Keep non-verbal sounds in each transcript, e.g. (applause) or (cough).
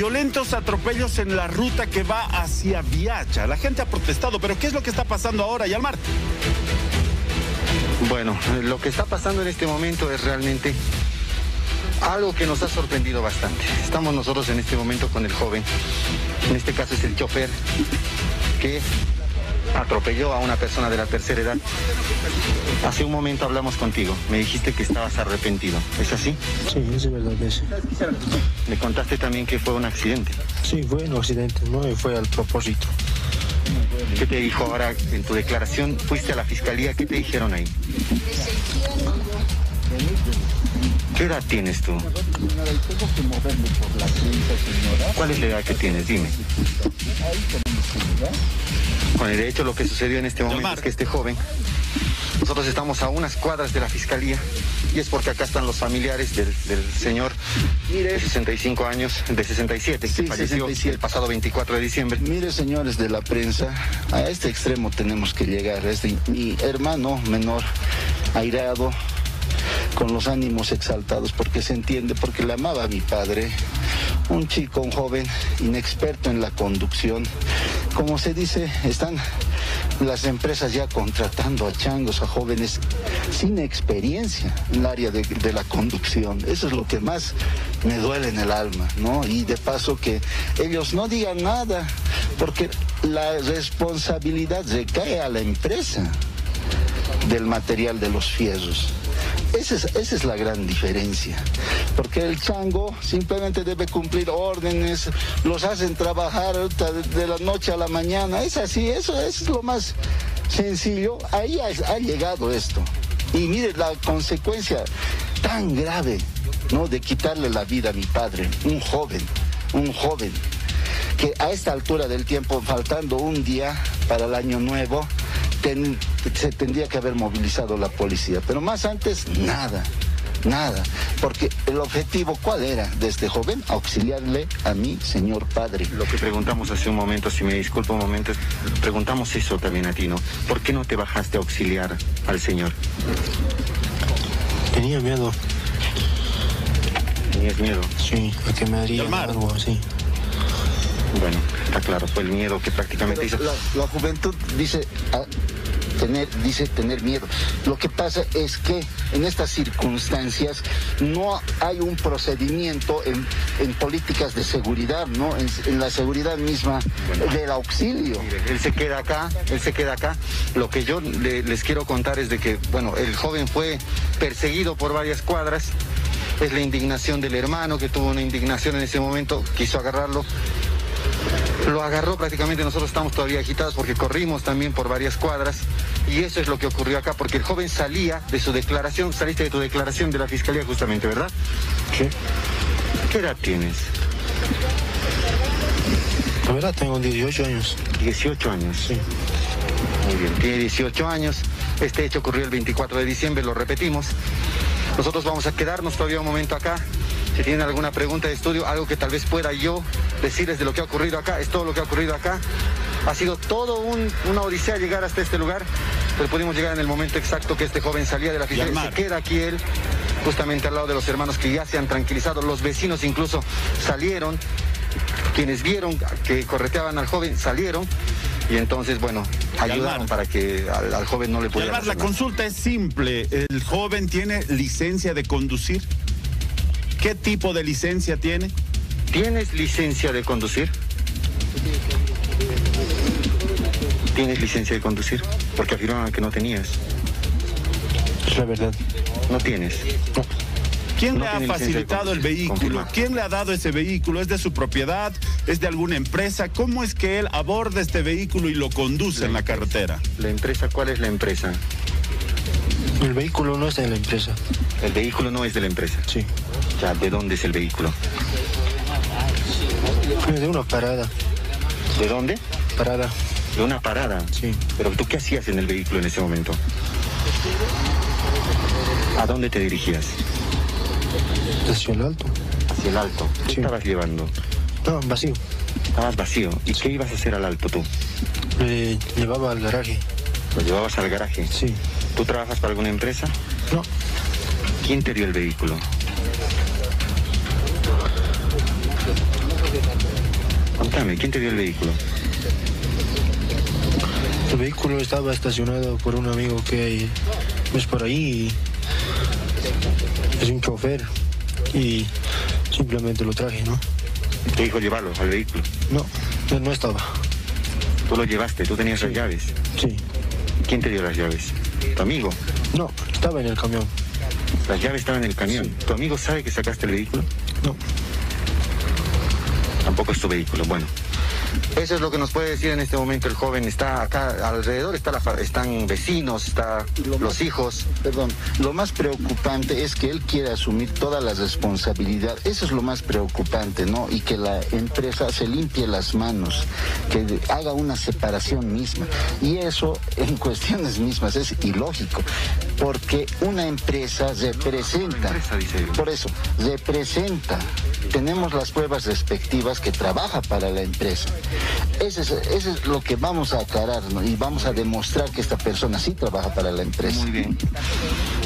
Violentos atropellos en la ruta que va hacia Viacha. La gente ha protestado, pero ¿qué es lo que está pasando ahora, Yalmar? Bueno, lo que está pasando en este momento es realmente algo que nos ha sorprendido bastante. Estamos nosotros en este momento con el joven, en este caso es el chofer, que atropelló a una persona de la tercera edad. Hace un momento hablamos contigo, me dijiste que estabas arrepentido, ¿es así? Sí, es verdad. Es. Me contaste también que fue un accidente. Sí, fue un accidente, ¿no? Y fue al propósito. ¿Qué te dijo ahora en tu declaración? Fuiste a la fiscalía, ¿qué te dijeron ahí? ¿Qué edad tienes tú? ¿Cuál es la edad que tienes? Dime. De hecho lo que sucedió en este momento es que este joven, nosotros estamos a unas cuadras de la fiscalía y es porque acá están los familiares del, del señor de 65 años, de 67, Sí, que falleció 67. el pasado 24 de diciembre. Mire, señores de la prensa, a este extremo tenemos que llegar. Este, mi hermano menor, airado, con los ánimos exaltados, porque se entiende, porque le amaba a mi padre, un chico, un joven, inexperto en la conducción. Como se dice, están las empresas ya contratando a changos, a jóvenes sin experiencia en el área de, la conducción. Eso es lo que más me duele en el alma, ¿no? Y de paso que ellos no digan nada, porque la responsabilidad recae a la empresa del material de los fierros. Esa es, esa es la gran diferencia, porque el chango simplemente debe cumplir órdenes, los hacen trabajar de la noche a la mañana, es así, eso es lo más sencillo, ahí ha, ha llegado esto. Y mire la consecuencia tan grave, ¿no? De quitarle la vida a mi padre, un joven, un joven que a esta altura del tiempo, faltando un día para el año nuevo, ten- se tendría que haber movilizado la policía. Pero más antes, nada, nada. Porque el objetivo, ¿cuál era de este joven? Auxiliarle a mi señor padre. Lo que preguntamos hace un momento, si me disculpa un momento, preguntamos eso también a ti, ¿no? ¿Por qué no te bajaste a auxiliar al señor? Tenía miedo, ¿Tenías miedo? sí, a que me haría algo así. Bueno, está claro, fue el miedo que prácticamente hizo. La, la juventud dice ah, tener, dice tener miedo. Lo que pasa es que en estas circunstancias no hay un procedimiento en, en políticas de seguridad, ¿no? En, en la seguridad misma del auxilio. Mire, Él se queda acá, él se queda acá. Lo que yo le- les quiero contar es de que, bueno, el joven fue perseguido por varias cuadras. Es la indignación del hermano que tuvo una indignación en ese momento, quiso agarrarlo. Lo agarró prácticamente, nosotros estamos todavía agitados porque corrimos también por varias cuadras y eso es lo que ocurrió acá, porque el joven salía de su declaración, saliste de tu declaración de la fiscalía justamente, ¿verdad? Sí. ¿Qué edad tienes? La verdad tengo 18 años. 18 años. Sí. Muy bien, tiene 18 años. Este hecho ocurrió el 24 de diciembre, lo repetimos. Nosotros vamos a quedarnos todavía un momento acá. Si tienen alguna pregunta de estudio, algo que tal vez pueda yo decirles de lo que ha ocurrido acá, es todo lo que ha ocurrido acá. Ha sido todo un- una odisea llegar hasta este lugar, pero pudimos llegar en el momento exacto que este joven salía de la fiscalía. Yalmar. Se queda aquí él, justamente al lado de los hermanos que ya se han tranquilizado. Los vecinos incluso salieron, quienes vieron que correteaban al joven salieron y entonces, bueno, ayudaron Yalmar. para que al, al joven no le Y pudiera además, la consulta es simple. ¿El joven tiene licencia de conducir? ¿Qué tipo de licencia tiene? ¿Tienes licencia de conducir? ¿Tienes licencia de conducir? Porque afirmaban que no tenías. Es la verdad. No tienes. No, ¿Quién No le ha facilitado el vehículo? confirma. ¿Quién le ha dado ese vehículo? ¿Es de su propiedad? ¿Es de alguna empresa? ¿Cómo es que él aborda este vehículo y lo conduce en la carretera? ¿La empresa cuál es la empresa? el vehículo no es de la empresa. El vehículo no es de la empresa. Sí. Ya, ¿de dónde es el vehículo? De una parada. ¿De dónde? Parada. De una parada. Sí. Pero tú qué hacías en el vehículo en ese momento? ¿A dónde te dirigías? Hacia el alto. Hacia el alto. ¿Qué Sí. estabas llevando? No, vacío. Estabas vacío. ¿Y qué ibas a hacer al alto tú? Le llevaba al garaje. Lo llevabas al garaje. Sí. ¿Tú trabajas para alguna empresa? No, ¿Quién te dio el vehículo? Contame, ¿quién te dio el vehículo? El vehículo estaba estacionado por un amigo que es por ahí. y Es un chofer y simplemente lo traje, ¿no? Te dijo llevarlo al vehículo. No, él no estaba. Tú lo llevaste, tú tenías las llaves. Sí. ¿Quién te dio las llaves? Tu amigo. No, estaba en el camión. Las llaves estaban en el camión. ¿Tu amigo sabe que sacaste el vehículo? No. Tampoco es tu vehículo. Bueno. Eso es lo que nos puede decir en este momento el joven. Está acá alrededor, está la fa- están vecinos, está los hijos. Perdón, lo más preocupante es que él quiere asumir toda la responsabilidad. Eso es lo más preocupante, ¿no? Y que la empresa se limpie las manos, que haga una separación misma. Y eso, en (laughs) cuestiones mismas, es ilógico, porque una empresa representa. Por eso, representa. Tenemos las pruebas respectivas que trabaja para la empresa. Eso es, lo que vamos a aclarar y vamos a demostrar que esta persona sí trabaja para la empresa. Muy bien.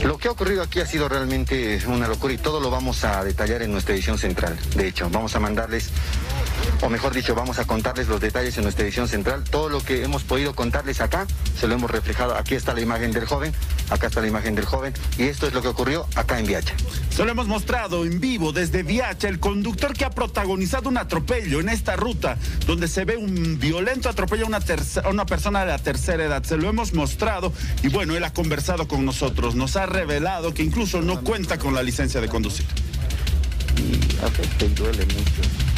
Lo que ha ocurrido aquí ha sido realmente una locura y todo lo vamos a detallar en nuestra edición central. De hecho, vamos a mandarles, o mejor dicho, vamos a contarles los detalles en nuestra edición central. Todo lo que hemos podido contarles acá, se lo hemos reflejado. Aquí está la imagen del joven, acá está la imagen del joven y esto es lo que ocurrió acá en Viacha. Se lo hemos mostrado en vivo desde Viacha, el conductor que ha protagonizado un atropello en esta ruta, donde se ve un violento atropello a una, a una persona de la tercera edad. Se lo hemos mostrado y bueno, él ha conversado con nosotros, nos ha revelado que incluso no cuenta con la licencia de conducir. Y afecta y duele mucho.